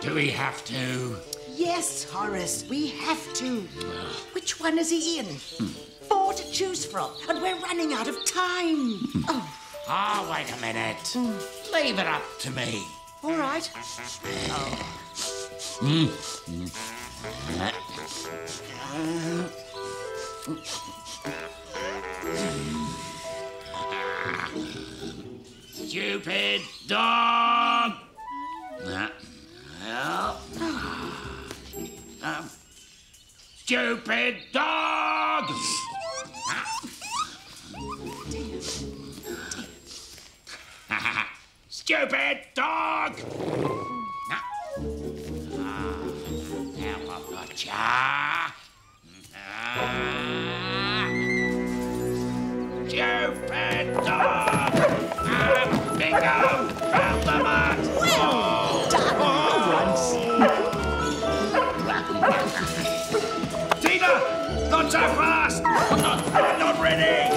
Do we have to? Yes, Horace, we have to. Which one is he in? Hmm. Four to choose from, and we're running out of time. oh. Ah, oh, wait a minute. Mm. Leave it up to me. All right. Oh. Stupid dog! Uh, well. Um, stupid dog! Stupid dog! Now I've got ya. Stupid dog! guns are fast! I'm not, I'm not ready!